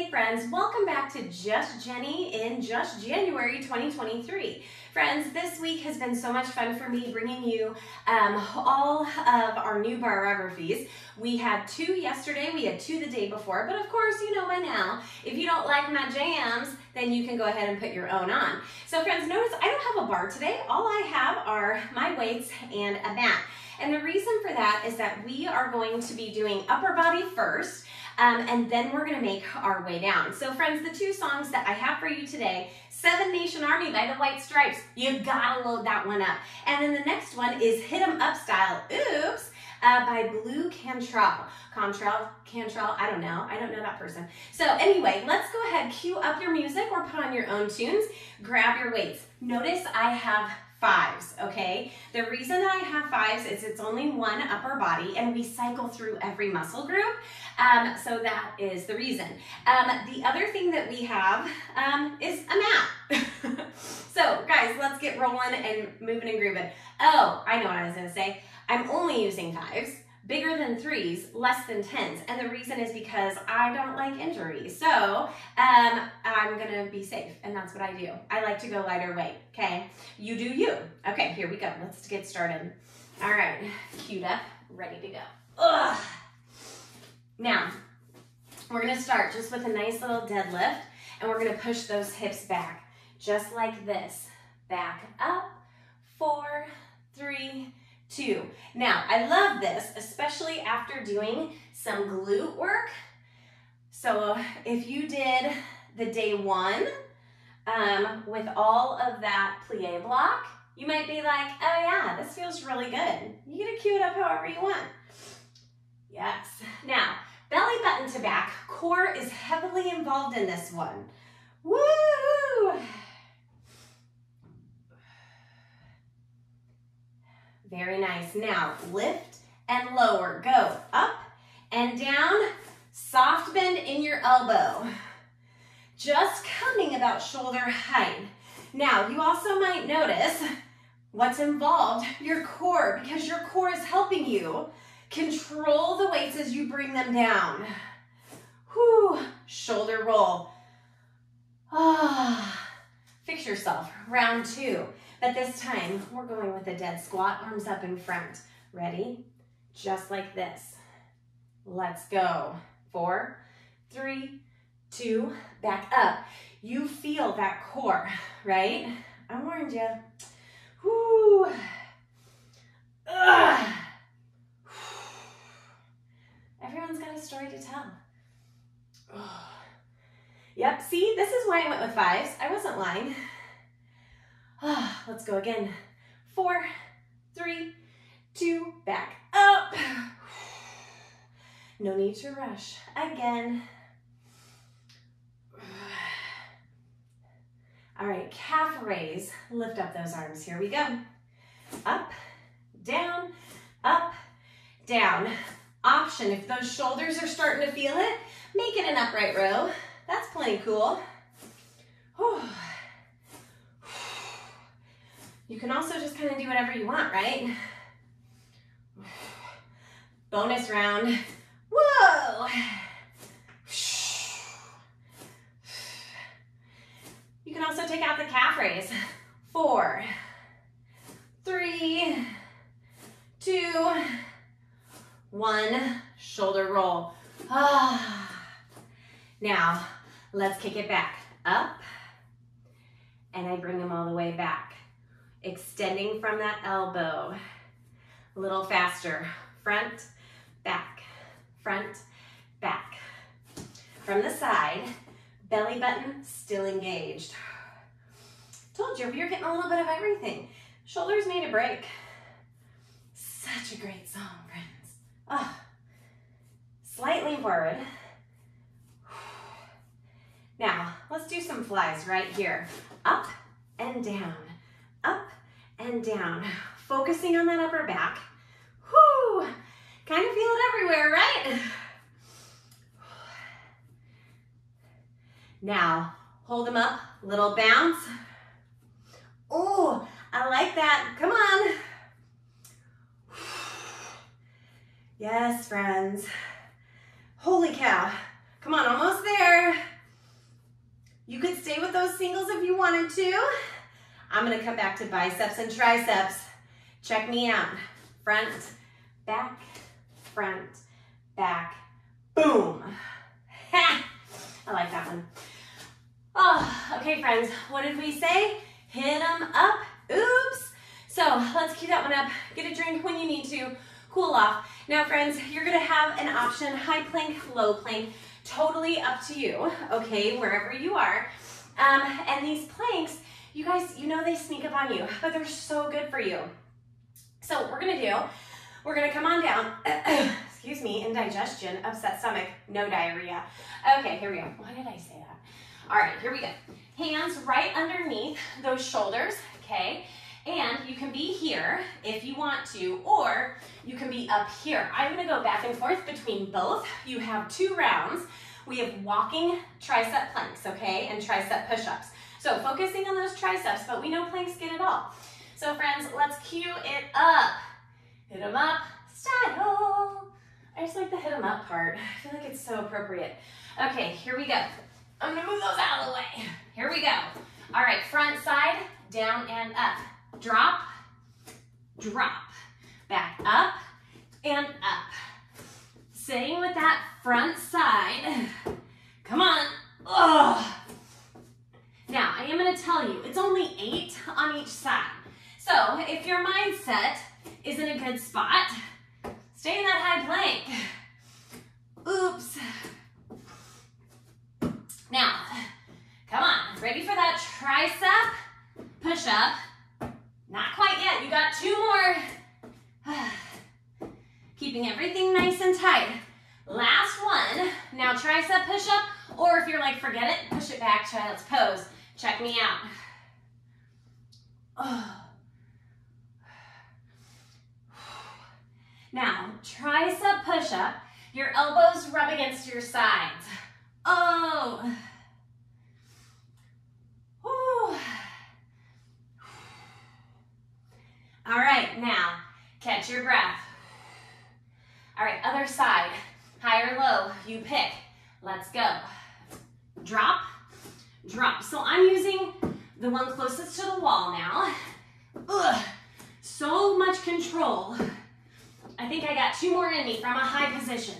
Hey friends, welcome back to Just Jenny in just January 2023. Friends, this week has been so much fun for me bringing you um, all of our new Barrographies. We had two yesterday, we had two the day before, but of course, you know by now, if you don't like my jams, then you can go ahead and put your own on. So friends, notice I don't have a bar today. All I have are my weights and a mat. And the reason for that is that we are going to be doing upper body first, um, and then we're gonna make our way down. So friends, the two songs that I have for you today, Seven Nation Army by the White Stripes, you gotta load that one up. And then the next one is Hit 'em Up Style, oops, uh, by Blu Cantrell. Cantrell, Cantrell, I don't know, I don't know that person. So anyway, let's go ahead, cue up your music or put on your own tunes, grab your weights. Notice I have fives, okay? The reason that I have fives is it's only one upper body and we cycle through every muscle group. Um, so that is the reason. Um, the other thing that we have um, is a mat. so guys, let's get rolling and moving and grooving. Oh, I know what I was gonna say. I'm only using fives bigger than threes, less than tens. And the reason is because I don't like injuries. So um, I'm gonna be safe and that's what I do. I like to go lighter weight, okay? You do you. Okay, here we go. Let's get started. All right, queued up, ready to go. Ugh. Now, we're gonna start just with a nice little deadlift and we're gonna push those hips back, just like this. Back up, four, three, two. Now, I love this, especially after doing some glute work. So if you did the day one um, with all of that plie block, you might be like, oh yeah, this feels really good. You get to cue it up however you want. Yes. Now, belly button to back, core is heavily involved in this one. Woo! Very nice. Now lift and lower. Go up and down. Soft bend in your elbow. Just coming about shoulder height. Now you also might notice what's involved, your core, because your core is helping you control the weights as you bring them down. Whew, shoulder roll. Ah, fix yourself, round two. But this time, we're going with a dead squat, arms up in front. Ready? Just like this. Let's go. Four, three, two, back up. You feel that core, right? I warned you. Whoo. Everyone's got a story to tell. Ugh. Yep, see, this is why I went with fives. I wasn't lying. Let's go again. Four, three, two, back up. No need to rush. Again. All right, calf raise. Lift up those arms. Here we go. Up, down, up, down. Option, if those shoulders are starting to feel it, make it an upright row. That's plenty cool. Whew. You can also just kind of do whatever you want, right? Bonus round. Whoa! You can also take out the calf raise. Four, three, two, one. Shoulder roll. Ah. Now, let's kick it back. Up, and I bring them all the way back extending from that elbow. A little faster. Front, back, front, back. From the side, belly button still engaged. Told you, you're getting a little bit of everything. Shoulders need a break. Such a great song, friends. Oh, slightly forward. Now, let's do some flies right here. Up and down up and down. Focusing on that upper back. Whoo! Kind of feel it everywhere, right? Now, hold them up, little bounce. Oh, I like that. Come on. Yes, friends. Holy cow. Come on, almost there. You could stay with those singles if you wanted to. I'm gonna come back to biceps and triceps. Check me out. Front, back, front, back, boom. Ha! I like that one. Oh, okay, friends, what did we say? Hit them up. Oops. So let's keep that one up. Get a drink when you need to. Cool off. Now, friends, you're gonna have an option, high plank, low plank, totally up to you, okay, wherever you are. Um, and these planks, you guys, you know they sneak up on you, but they're so good for you. So we're gonna do, we're gonna come on down, excuse me, indigestion, upset stomach, no diarrhea. Okay, here we go. Why did I say that? All right, here we go. Hands right underneath those shoulders, okay? And you can be here if you want to, or you can be up here. I'm gonna go back and forth between both. You have two rounds. We have walking tricep planks, okay, and tricep push-ups. So focusing on those triceps, but we know planks get it all. So friends, let's cue it up. Hit them up, style. I just like the hit them up part. I feel like it's so appropriate. Okay, here we go. I'm gonna move those out of the way. Here we go. All right, front side, down and up. Drop, drop. Back up and up. Staying with that front side. Come on. Ugh. Am gonna tell you, it's only eight on each side. So if your mindset is in a good spot, stay in that high plank. Oops. Now, come on, ready for that tricep push-up. Not quite yet, you got two more. Keeping everything nice and tight. Last one, now tricep push-up, or if you're like, forget it, push it back, child's pose. Check me out. Oh. Now, tricep push-up, your elbows rub against your sides. Oh. All right, now, catch your breath. All right, other side, high or low, you pick. Let's go. Drop, drop. So I'm using the one closest to the wall now. Ugh, so much control. I think I got two more in me from a high position.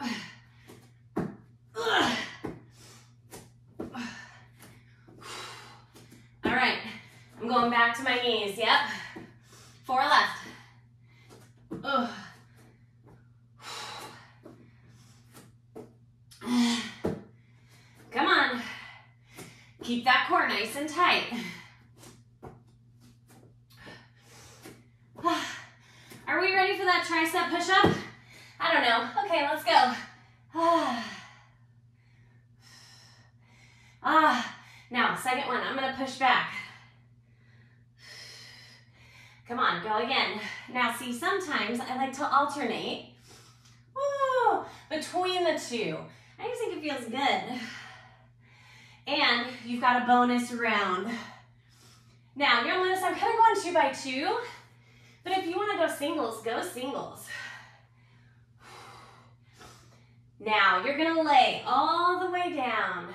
Ugh. All right, I'm going back to my knees, yep. Four left. Ugh. Come on. Keep that core nice and tight. Are we ready for that tricep push-up? I don't know. Okay, let's go. Ah, now second one, I'm gonna push back. Come on, go again. Now see, sometimes I like to alternate between the two. I just think it feels good. And you've got a bonus round. Now, you'll notice I'm kind of going two by two, but if you want to go singles, go singles. Now, you're going to lay all the way down.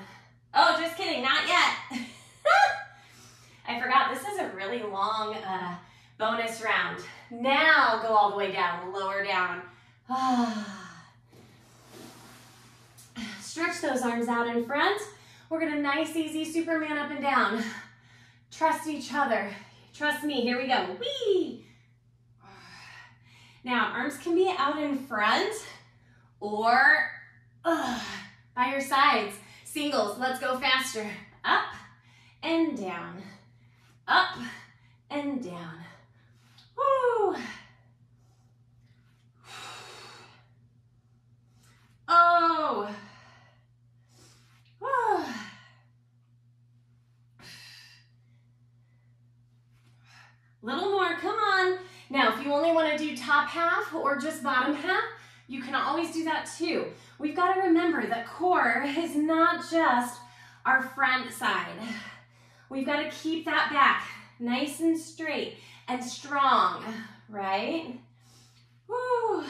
Oh, just kidding, not yet. I forgot, this is a really long uh, bonus round. Now, go all the way down, lower down. Stretch those arms out in front. We're gonna nice, easy Superman up and down. Trust each other. Trust me, here we go. Whee! Now, arms can be out in front or uh, by your sides. Singles, let's go faster. Up and down. Up and down. Woo! Oh! Little more, come on. Now, if you only wanna do top half or just bottom half, you can always do that too. We've gotta remember that core is not just our front side. We've gotta keep that back nice and straight and strong, right? Woo.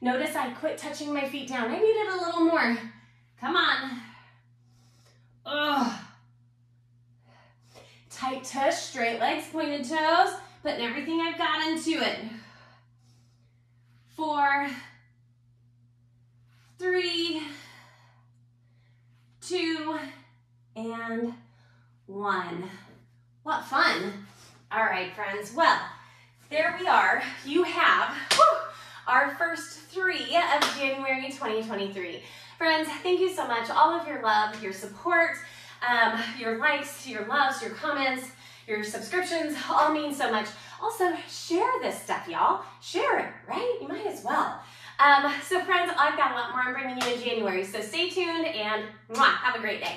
Notice I quit touching my feet down. I needed a little more. Come on. Ugh. Tight tush, straight legs, pointed toes, putting everything I've got into it. Four, three, two, and one. What fun. All right, friends. Well, there we are. You have whew, our first three of January 2023. Friends, thank you so much. All of your love, your support, um, your likes, your loves, your comments, your subscriptions all mean so much. Also, share this stuff, y'all. Share it, right? You might as well. Um, so friends, I've got a lot more I'm bringing you in January, so stay tuned and mwah, have a great day.